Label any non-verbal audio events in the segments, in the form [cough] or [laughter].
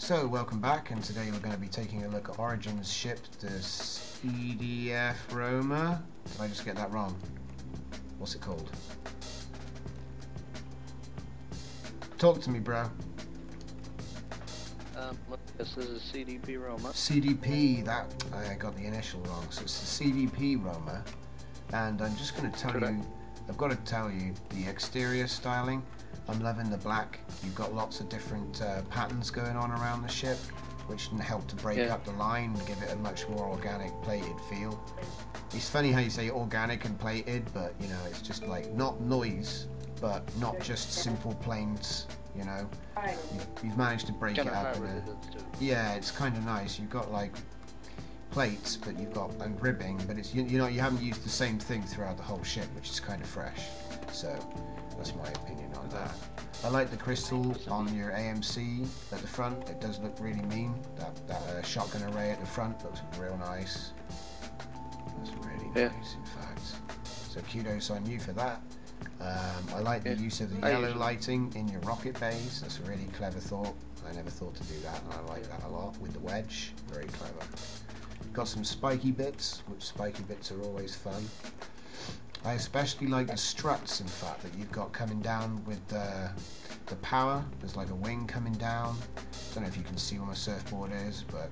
So, welcome back, and today we're going to be taking a look at Origin's ship, the CDF Roma. Did I just get that wrong? What's it called? Talk to me, bro. Um, this is a CDP Roma. CDP, that, I got the initial wrong, so it's the CDP Roma. And I'm just going to tell Correct. you, I've got to tell you, the exterior styling, I'm loving the black. You've got lots of different uh, patterns going on around the ship, which can help to break Yeah. up the line and give it a much more organic plated feel. It's funny how you say organic and plated, but you know, it's just like not noise, but not just simple planes, you know. You've, you've managed to break it up hybrid a, it is too. yeah, it's kind of nice. You've got like plates, but you've got and ribbing, but it's you, you know you haven't used the same thing throughout the whole ship, which is kind of fresh. So that's my opinion. I like the crystal on your AMC at the front. It does look really mean. That that uh, shotgun array at the front looks real nice. That's really Yeah. nice, in fact. So kudos on you for that. Um, I like the Yeah. use of the I yellow lighting in your rocket bays. That's a really clever thought. I never thought to do that, and I like that a lot with the wedge. Very clever. Got some spiky bits, which spiky bits are always fun. I especially like the struts, in fact, that you've got coming down with the, the power. There's like a wing coming down. I Don't know if you can see where my surfboard is, but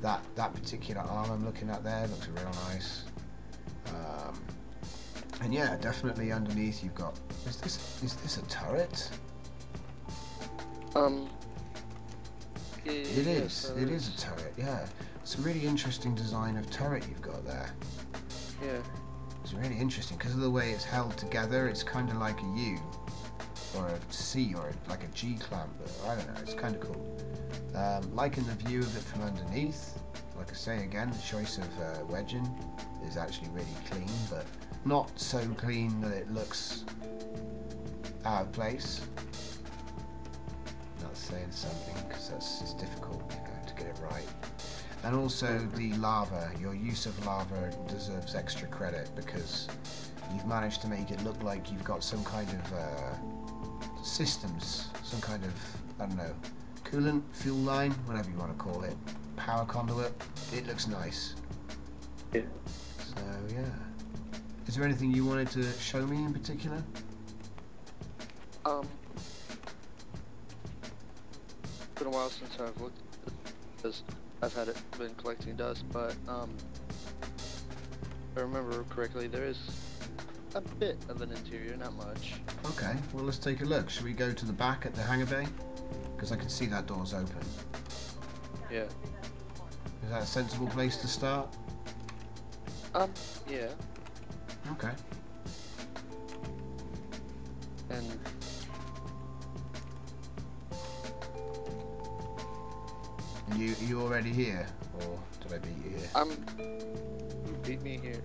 that that particular arm I'm looking at there looks real nice. Um, and yeah, definitely underneath you've got. Is this is this a turret? Um. It is. It is a turret. Yeah. It's a really interesting design of turret you've got there. Yeah. It's really interesting because of the way it's held together. It's kind of like a U or a C or like a G clamp. I don't know. It's kind of cool. Um, liking the view of it from underneath. Like I say again, the choice of uh, wedging is actually really clean, but not so clean that it looks out of place. Not saying something because that's it's difficult you know, to get it right. And also the lava, your use of lava deserves extra credit because you've managed to make it look like you've got some kind of uh, systems, some kind of, I don't know, coolant, fuel line, whatever you want to call it, power conduit. It looks nice. Yeah. So, yeah. Is there anything you wanted to show me in particular? Um. it's Been a while since I've looked because I've had it been collecting dust, but um. If I remember correctly, there is a bit of an interior, not much. Okay, well, let's take a look. Should we go to the back at the hangar bay? Because I can see that door's open. Yeah. Is that a sensible place to start? Um. Yeah. Okay. You you already here, or did I beat you here? I'm. beat me here.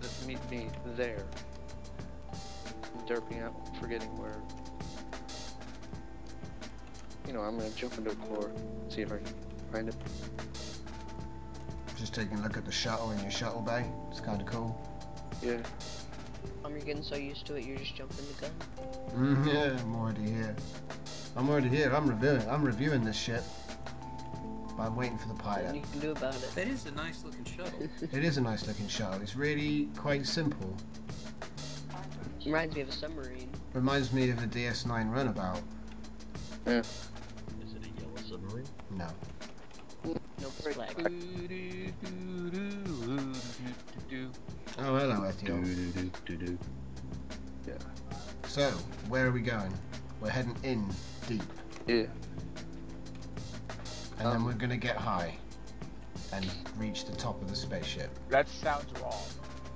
Let's meet me there. I'm derping out, forgetting where. You know, I'm gonna jump into a core, see if I can find it. Just taking a look at the shuttle in your shuttle bay. It's kind of cool. Yeah. Um, you're getting so used to it, you're just jumping the gun. Mm, [laughs] yeah, I'm already here. I'm already here. I'm reviewing. I'm reviewing this shit. But I'm waiting for the Nothing pilot. you can do about it. That is a nice looking shuttle. [laughs] It is a nice looking shuttle. It's really quite simple. Reminds me of a submarine. Reminds me of a DS9 runabout. Yeah. Is it a yellow submarine? No. No flag. [laughs] Oh, hello, Ethio. Do-do-do-do-do. Yeah. So, where are we going? We're heading in deep, Yeah. And then Um, we're gonna get high and reach the top of the spaceship. That sounds wrong.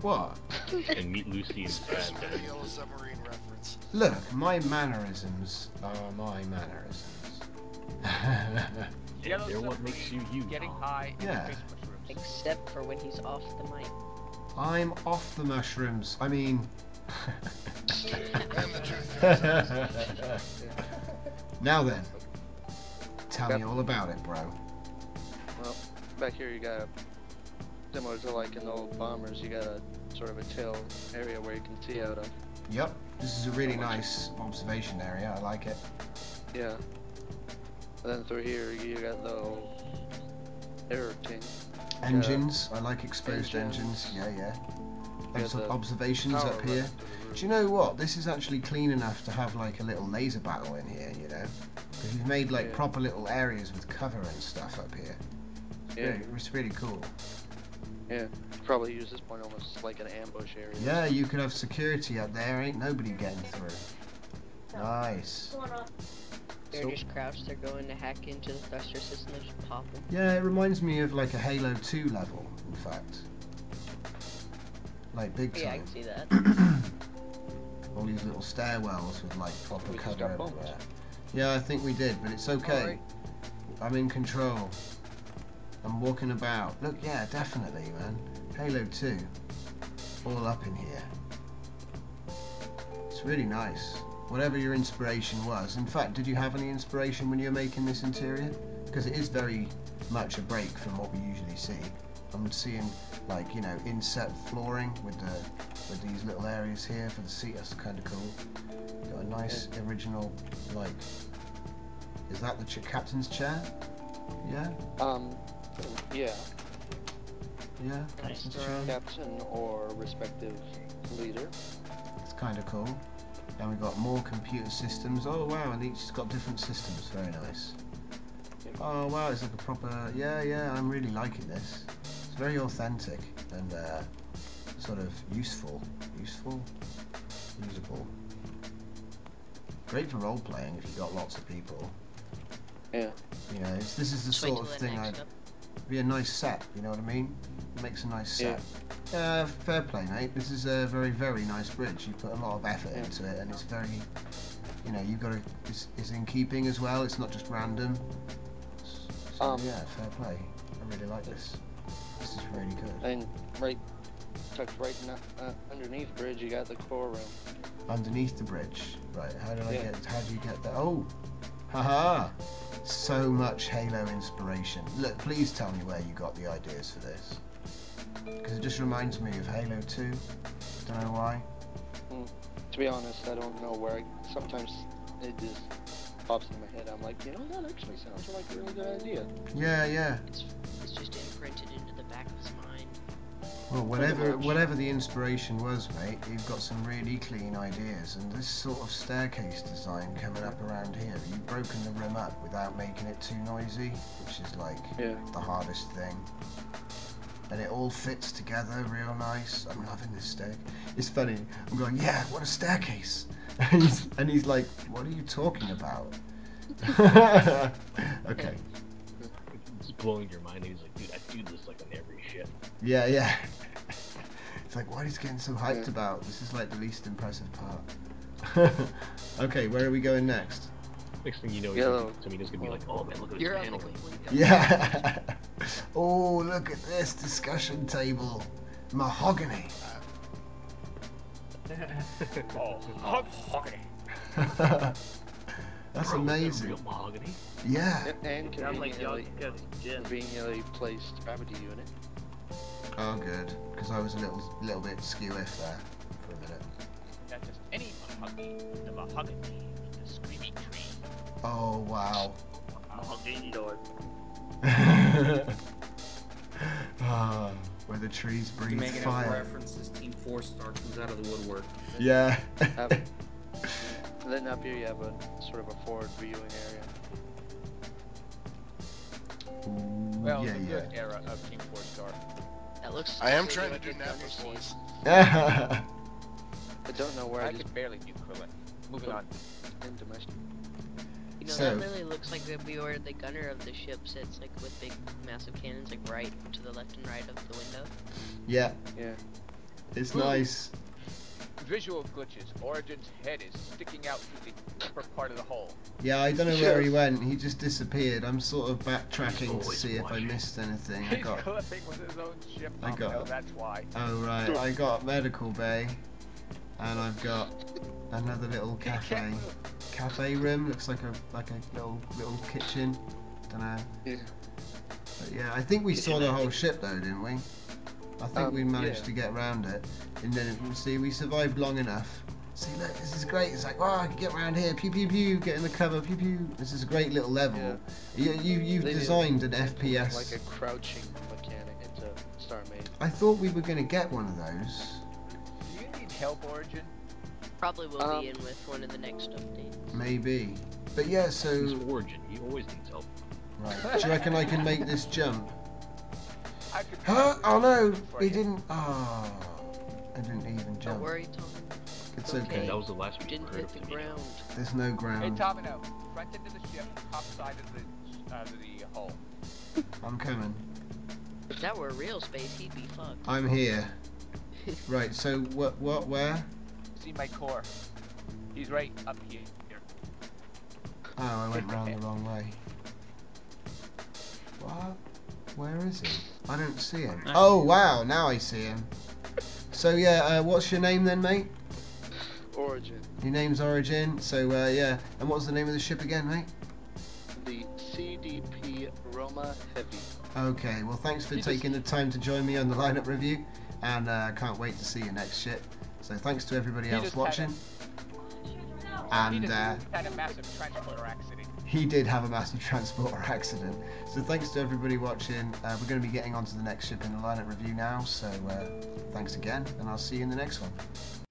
What? [laughs] And meet Lucy and Especially yellow submarine reference. Look, my mannerisms are my mannerisms. [laughs] Yellow They're what makes you submarine, you. Getting Tom. high in Yeah. space mushrooms. Except for when he's off the mic. I'm off the mushrooms. I mean. And the truth now then, tell me all about it, bro. Well, back here you got a similar to like in old bombers, you got a sort of a tail area where you can see out of. Yep, this is a really nice observation area. I like it. Yeah. And then through here, you got the whole air thing. Engines. I like exposed Engines. engines. Yeah, yeah. Yeah, Obs- the observations up here. running through the roof. Do you know what? This is actually clean enough to have like a little laser battle in here, you know? Because you've made like Yeah. proper little areas with cover and stuff up here. It's, Yeah. really, it's really cool. Yeah, probably use this point almost like an ambush area. Yeah, you could have security up there. Ain't nobody getting through. Nice. They're So- just crouched. They're going to hack into the thruster system. They just pop them. Yeah, it reminds me of like a Halo 2 level, in fact. Like big Yeah, I time. can see that. [clears throat] All these little stairwells with like proper We cover got bumped. Yeah, I think we did, but it's okay. Alright. I'm in control. I'm walking about. Look, yeah, definitely, man. Halo 2. All up in here. It's really nice. Whatever your inspiration was. In fact, did you have any inspiration when you were making this interior? Because it is very much a break from what we usually see. I'm seeing, like, you know, inset flooring with the with these little areas here for the seat. That's kind of cool. Got a nice original, like, is that the ch- captain's chair? Yeah, Um, yeah, yeah, Nice captain's throw. chair. captain or respective leader. It's kind of cool. Then we've got more computer systems. Oh wow, and each has got different systems. Very nice. Oh wow, it's like a proper. Yeah, yeah, I'm really liking this. It's very authentic and uh, sort of useful. Useful? Usable. Great for role playing if you've got lots of people. Yeah. You know, it's, this is the sort of thing I'd up. be a nice set, you know what I mean? It makes a nice Yeah. set. Uh, fair play, mate. This is a very, very nice bridge. You put a lot of effort Yeah. into it, and it's very, you know, you've got to. It's, it's in keeping as well. It's not just random. So, Um, yeah, fair play. I really like this. This is really good. And right, tucked right in, uh, underneath the bridge, you got the core room. Underneath the bridge, right? How did I Yeah. get? How do you get there? Oh, haha! So much Halo inspiration. Look, please tell me where you got the ideas for this, because it just reminds me of Halo 2. Don't know why. To be honest, I don't know where. I, sometimes it just pops in my head. I'm like, you know, that actually sounds like a really good idea. Yeah, yeah. It's, Well, whatever whatever the inspiration was, mate, you've got some really clean ideas, and this sort of staircase design coming up around here, you've broken the rim up without making it too noisy, which is like Yeah. the hardest thing. And it all fits together real nice. I'm loving this stair. It's funny. I'm going, yeah, what a staircase. [laughs] And he's, and he's like, what are you talking about? [laughs] [laughs] okay. It's blowing your mind. He's like, do this like on every ship. Yeah, yeah. [laughs] It's like, what he's getting so hyped Yeah. about? This is like the least impressive part. [laughs] okay, where are we going next? Next thing you know, he's Yellow. gonna, Tamina's gonna be like, oh man, look at this panel. complete Yeah. [laughs] oh, look at this discussion table. Mahogany. Oh, mahogany. That's Bro, amazing. Real mahogany. Yeah. And Sounds like y'all conveniently, got gin. conveniently placed gravity unit. Oh, good. Because I was a little, little bit skew-if there for a minute. Not just any mahogany, the mahogany, the screaming tree. Oh, wow. Mahogany Lord. [laughs] ah, where the trees You breathe making it fire. references, Team Four Star comes out of the woodwork. Yeah. [laughs] And then up here you have a sort of a forward viewing area. Ooh, Well, yeah, the yeah. good era of Team Four Star. That looks. I am trying to do like a Nappa's gunner voice. [laughs] I don't know where I I just could barely do Krillin. Moving on. into my. You know, So- that really looks like it'd be where the gunner of the ship sits, like with big, massive cannons, like right to the left and right of the window. yeah, Yeah. it's nice. Visual glitches. Origin's head is sticking out through the upper part of the hole. Yeah, I don't know where he went. He just disappeared. I'm sort of backtracking to always see if I missed anything. I got. clipping with his own ship. I Oh, got- no, that's why. Oh right, I got medical bay, and I've got another little cafe. Cafe room looks like a like a little little kitchen. Don't know. Yeah. But yeah, I think we saw the whole ship though, didn't we? I think Um, we managed yeah. to get around it, and then see we survived long enough See, look, this is great. It's like, wow, I can get around here, pew pew pew, get in the cover, pew pew. This is a great little level. You, you, you've They did designed an FPS. Like a crouching mechanic into Starmade. I thought we were going to get one of those. Do you need help, Origin? Probably will Um, be in with one of the next updates. Maybe. But yeah, so. He's so. Origin. He always needs help. Right. Do you reckon I can make this jump? I could Huh? Oh no! He didn't. Oh. I didn't even Don't jump. worry, Tom. It's okay. okay. That was the last You we didn't heard hit of the him, ground. There's no ground. Hey, ground. Domino, front into the ship, top side of the uh, the hole. I'm coming. If that were real space, he'd be fucked. I'm here. [laughs] Right. So what? What? Where? See my core. He's right up here. Oh, I went round the wrong way. What? Where is he? I don't see him. Oh wow! Now I see him. So yeah, uh, what's your name then, mate? Origin. Your name's Origin. So uh, yeah, and what's the name of the ship again, mate? The CDP Roma Heavy. Okay. Well, thanks for You just- taking the time to join me on the lineup review, and uh, can't wait to see your next ship. So thanks to everybody He else just had a- watching. he And just uh, had a massive transporter accident. He did have a massive [laughs] transporter accident. So thanks to everybody watching. Uh, we're going to be getting on to the next ship in the lineup review now. So uh, thanks again, and I'll see you in the next one.